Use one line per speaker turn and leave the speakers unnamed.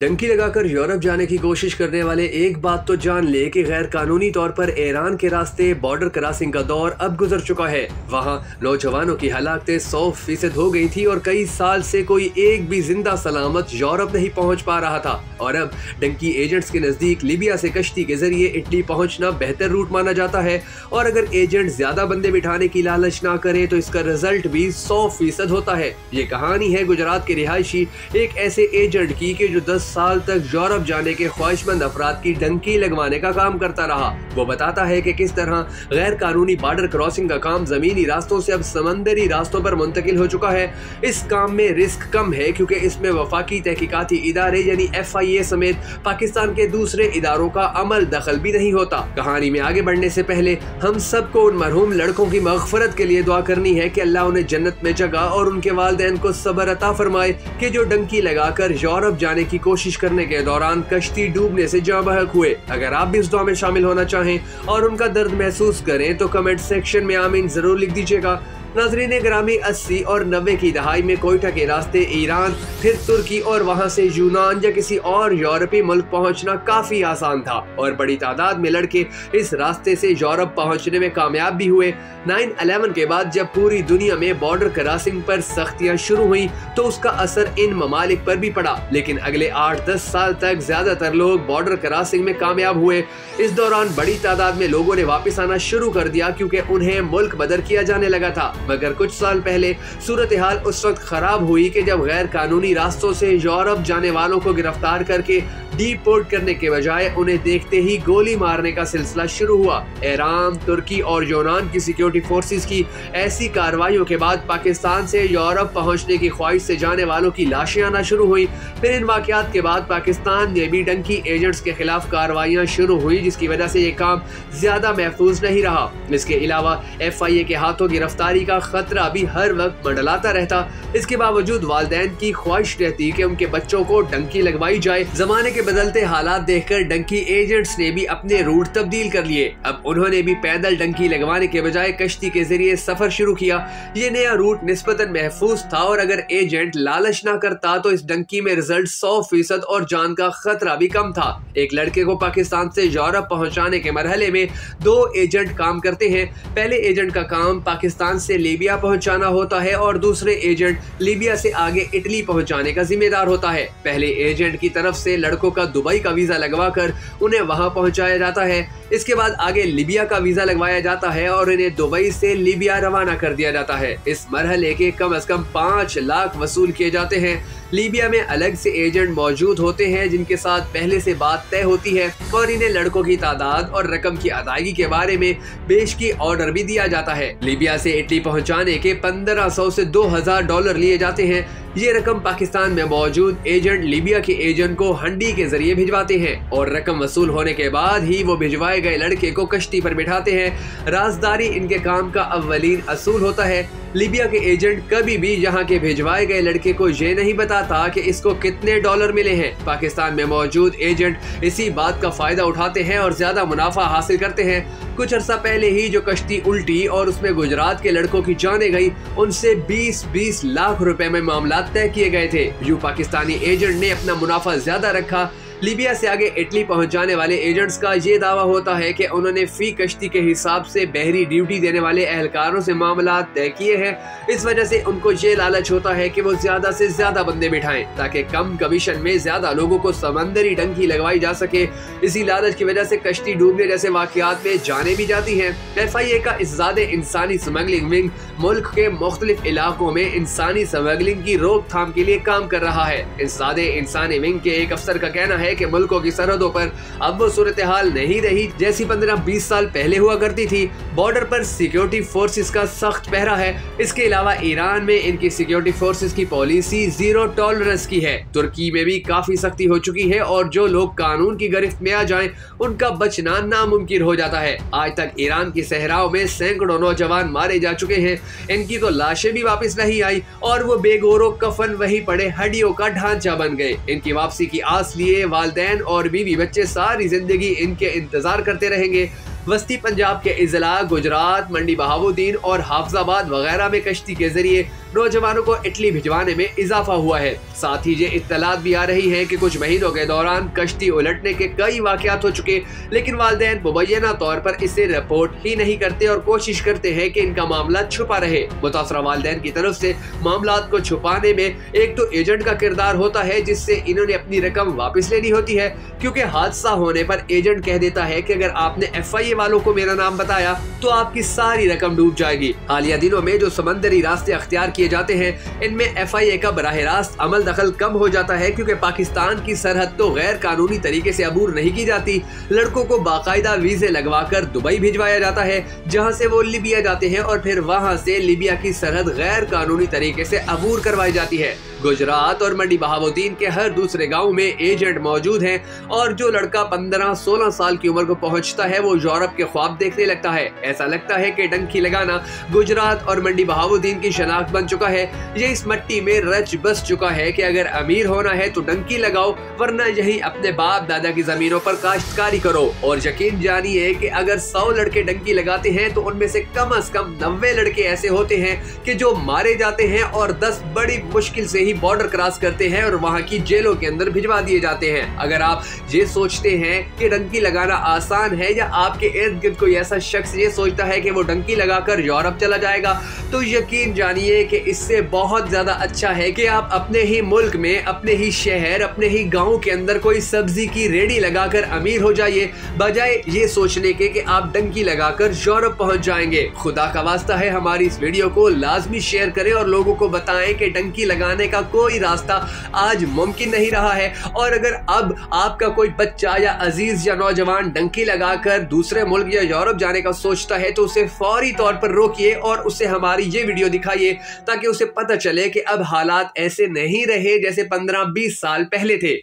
डंकी लगाकर यूरोप जाने की कोशिश करने वाले एक बात तो जान ले कि गैर कानूनी तौर पर ईरान के रास्ते बॉर्डर क्रॉसिंग का दौर अब गुजर चुका है। वहाँ नौजवानों की हलाकतें सौ फ़ीसद हो गई थी और कई साल से कोई एक भी ज़िंदा सलामत यूरोप नहीं पहुँच पा रहा था। और अब डंकी एजेंट्स के नज़दीक लीबिया से कश्ती के ज़रिए इटली पहुँचना बेहतर रूट माना जाता है और अगर एजेंट ज़्यादा बंदे बिठाने की लालच ना करे तो इसका रिज़ल्ट भी सौ फ़ीसद होता है। ये कहानी है गुजरात के रिहायशी एक ऐसे एजेंट की जो दस साल तक यूरोप जाने के ख्वाहिशमंद अफराद की डंकी लगवाने का काम करता रहा। वो बताता है कि किस तरह गैर कानूनी बॉर्डर क्रॉसिंग का काम जमीनी रास्तों से अब समंदरी रास्तों पर मुंतकिल हो चुका है। इस काम में रिस्क कम है क्योंकि इसमें वफाकी तहकीकाती इदारे यानी एफ़ आई ए समेत पाकिस्तान के दूसरे इदारों का अमल दखल भी नहीं होता। कहानी में आगे बढ़ने से पहले हम सबको उन मरहूम लड़कों की मगफरत के लिए दुआ करनी है कि अल्लाह उन्हें जन्नत में जगह और उनके वालदेन को सबर अता फरमाए कि जो डंकी लगाकर यूरोप जाने की कोशिश करने के दौरान कश्ती डूबने से जहाँ बहक हुए। अगर आप भी इस दुआ में शामिल होना चाहें और उनका दर्द महसूस करें तो कमेंट सेक्शन में आमीन ज़रूर लिख दीजिएगा। नाजरीन ग्रामी 80 और 90 की दहाई में कोयटा के रास्ते ईरान, फिर तुर्की और वहाँ से यूनान या किसी और यूरोपीय मुल्क पहुँचना काफ़ी आसान था। और बड़ी तादाद में लड़के इस रास्ते से यूरोप पहुँचने में कामयाब भी हुए। 9/11 के बाद जब पूरी दुनिया में बॉर्डर क्रॉसिंग पर सख्तियाँ शुरू हुई तो उसका असर इन ममालिक पर भी पड़ा। लेकिन अगले आठ दस साल तक ज़्यादातर लोग बॉर्डर क्रॉसिंग में कामयाब हुए। इस दौरान बड़ी तादाद में लोगों ने वापस आना शुरू कर दिया, क्योंकि उन्हें मुल्क बदर किया जाने लगा था। मगर कुछ साल पहले सूरत हाल उस वक्त खराब हुई कि जब गैर कानूनी रास्तों से यूरोप जाने वालों को गिरफ़्तार करके डीपोर्ट करने के बजाय उन्हें देखते ही गोली मारने का सिलसिला शुरू हुआ। ईरान तुर्की और यूनान की सिक्योरिटी फोर्सेस की ऐसी कार्रवाइयों के बाद पाकिस्तान से यूरोप पहुँचने की ख्वाहिश से जाने वालों की लाशें आना शुरू हुई। फिर इन वाकत के बाद पाकिस्तान ने भी डंकी एजेंट्स के खिलाफ कार्रवाइयाँ शुरू हुई, जिसकी वजह से ये काम ज़्यादा महफूज नहीं रहा। इसके अलावा एफ़ आई ए के हाथों गिरफ्तारी का खतरा भी हर वक्त मंडलाता रहता। इसके बावजूद वालदेन की ख्वाहिश रहती कि उनके बच्चों को डंकी लगवाई जाए। जमाने के बदलते हालात देखकर डंकी एजेंट्स ने भी अपने रूट तब्दील कर लिए। अब उन्होंने भी पैदल डंकी लगवाने के बजाय कश्ती के ज़रिए सफ़र शुरू किया। ये नया रूट निस्बतन महफूज था और अगर एजेंट लालच ना करता तो इस डंकी में रिज़ल्ट सौ फ़ीसद और जान का खतरा भी कम था। एक लड़के को पाकिस्तान से यूरोप पहुँचाने के मरहले में दो एजेंट काम करते हैं। पहले एजेंट का काम पाकिस्तान से लीबिया पहुंचाना होता है और दूसरे एजेंट लीबिया से आगे इटली पहुँचाने का जिम्मेदार होता है। पहले एजेंट की तरफ़ से लड़कों का दुबई का वीज़ा लगवा कर उन्हें वहाँ पहुँचाया जाता है। इसके बाद आगे लीबिया का वीज़ा लगवाया जाता है और इन्हें दुबई से लीबिया रवाना कर दिया जाता है। इस मरहले के कम अज कम पाँच लाख वसूल किए जाते हैं। लीबिया में अलग से एजेंट मौजूद होते हैं, जिनके साथ पहले से बात तय होती है और इन्हें लड़कों की तादाद और रकम की अदायगी के बारे में पेश की ऑर्डर भी दिया जाता है। लीबिया से इटली पहुँचाने के 1500 से 2000 डॉलर लिए जाते हैं ये रकम पाकिस्तान में मौजूद एजेंट लीबिया के एजेंट को हंडी के ज़रिए भिजवाते हैं और रकम वसूल होने के बाद ही वो भिजवाए गए लड़के को कश्ती पर बिठाते हैं। राजदारी इनके काम का अवलीन असूल होता है। लीबिया के एजेंट कभी भी यहाँ के भिजवाए गए लड़के को ये नहीं बताता कि इसको कितने डॉलर मिले हैं। पाकिस्तान में मौजूद एजेंट इसी बात का फ़ायदा उठाते हैं और ज़्यादा मुनाफा हासिल करते हैं। कुछ अर्सा पहले ही जो कश्ती उल्टी और उसमें गुजरात के लड़कों की जाने गई, उनसे 20-20 लाख रुपए में मामला तय किए गए थे। यू पाकिस्तानी एजेंट ने अपना मुनाफा ज़्यादा रखा। लीबिया से आगे इटली पहुँच जाने वाले एजेंट्स का ये दावा होता है कि उन्होंने फ़ी कश्ती के हिसाब से बहरी ड्यूटी देने वाले एहलकारों से मामला तय किए हैं। इस वजह से उनको ये लालच होता है कि वो ज़्यादा से ज़्यादा बंदे बिठाएँ, ताकि कम कमीशन में ज़्यादा लोगों को समंदरी डंकी लगवाई जा सके। इसी लालच की वजह से कश्ती डूबने जैसे वाकयात में जाने भी जाती है। एफ़ आई ए का इजाद इंसानी स्मगलिंग विंग मुल्क के मुख्तलिफ़ इलाकों में इंसानी स्मगलिंग की रोकथाम के लिए काम कर रहा है। इजाद इंसानी विंग के एक अफसर का कहना है की मुल्कों की सरहदों पर अब वो सूरत हाल नहीं रही, जैसी पंद्रह बीस साल पहले हुआ करती थी। बॉर्डर पर सिक्योरिटी फोर्सेस का सख्त पहरा है। इसके अलावा ईरान में इनकी सिक्योरिटी फोर्सेस की पॉलिसी ज़ीरो टॉलरेंस की है। तुर्की में भी काफ़ी सख्ती हो चुकी है और जो लोग कानून की गिरफ्त में आ जाएँ, उनका बचना नामुमकिन हो जाता है। आज तक ईरान की सहराओं में सैकड़ों नौजवान मारे जा चुके हैं। इनकी तो लाशें भी वापस नहीं आई और वो बेगोरो कफन वही पड़े, हड्डियों का ढांचा बन गए। इनकी वापसी की आस लिए वालदेन और बीवी बच्चे सारी ज़िंदगी इनके इंतज़ार करते रहेंगे। वस्ती पंजाब के इजला, गुजरात, मंडी बहाबुद्दीन और हाफजाबाद वगैरह में कश्ती के ज़रिए नौजवानों को इटली भिजवाने में इजाफा हुआ है। साथ ही ये इतलात भी आ रही है कि कुछ महीनों के दौरान कश्ती उलटने के कई वाकत हो चुके, लेकिन वालदेन मुबैना तौर पर इसे रिपोर्ट ही नहीं करते और कोशिश करते हैं कि इनका मामला छुपा रहे। मुतासरा वालदेन की तरफ़ से मामला को छुपाने में एक तो एजेंट का किरदार होता है, जिससे इन्होंने अपनी रकम वापस लेनी होती है, क्योंकि हादसा होने पर एजेंट कह देता है कि अगर आपने एफआईए वालों को मेरा नाम बताया तो आपकी सारी रकम डूब जाएगी। हालिया दिनों में जो समंदरी रास्ते अख्तियार किए जाते हैं, इनमें एफआईए का बराह रास्त अमल दखल कम हो जाता है, क्योंकि पाकिस्तान की सरहद तो गैर कानूनी तरीके से अबूर नहीं की जाती। लड़कों को बाकायदा वीजे लगवा कर दुबई भिजवाया जाता है, जहाँ से वो लिबिया जाते हैं और फिर वहाँ से लिबिया की सरहद गैर कानूनी तरीके से अबूर करवाई जाती है। गुजरात और मंडी बहावुद्दीन के हर दूसरे गाँव में एजेंट मौजूद हैं और जो लड़का 15-16 साल की उम्र को पहुँचता है, वो यूरोप के ख्वाब देखने लगता है। ऐसा लगता है कि डंकी लगाना गुजरात और मंडी बहावुद्दीन की शनाख्त बन चुका है। ये इस मट्टी में रच बस चुका है कि अगर अमीर होना है तो डंकी लगाओ, वरना यही अपने बाप दादा की जमीनों पर काश्तकारी करो। और यकीन जानिए कि अगर सौ लड़के डंकी लगाते हैं तो उनमें से कम अज कम नब्बे लड़के ऐसे होते हैं कि जो मारे जाते हैं और दस बड़ी मुश्किल से ही बॉर्डर क्रॉस करते हैं और वहाँ की जेलों के अंदर भिजवा दिए जाते हैं। अगर आप ये सोचते हैं कि डंकी लगाना आसान है या आपके इर्द गिर्द कोई ऐसा शख्स ये सोचता है कि वो डंकी लगाकर यूरोप चला जाएगा तो यकीन जानिए कि इससे बहुत ज़्यादा अच्छा है कि आप अपने ही मुल्क में, अपने ही शहर, अपने ही गाँव के अंदर कोई सब्ज़ी की रेडी लगाकर अमीर हो जाइए। बजाय ये सोचने के कि आप डंकी लगाकर यूरोप पहुँच जाएँगे। खुदा का वास्ता है हमारी इस वीडियो को लाजमी शेयर करें और लोगों को बताएँ कि डंकी लगाने का का कोई रास्ता आज मुमकिन नहीं रहा है। और अगर अब आपका कोई बच्चा या अज़ीज़ या नौजवान डंकी लगाकर दूसरे मुल्क या यूरोप जाने का सोचता है तो उसे फौरी तौर पर रोकिए और उसे हमारी ये वीडियो दिखाइए, ताकि उसे पता चले कि अब हालात ऐसे नहीं रहे जैसे पंद्रह बीस साल पहले थे।